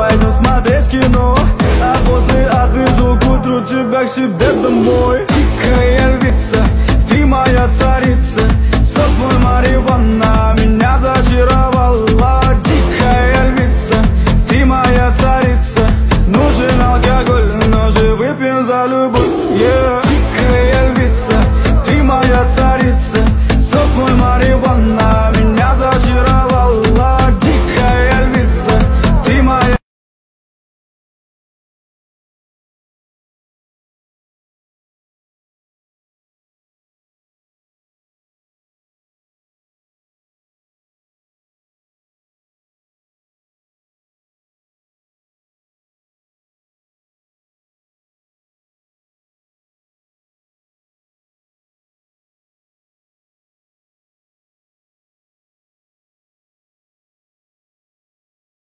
пойдем смотреть кино. А после отвезу к утру тебя к себе домой. Дикая львица, ты моя царица. Сок мой Мариванна меня зачаровала. Дикая львица, ты моя царица. Нужен алкоголь, но же выпьем за любовь. Yeah.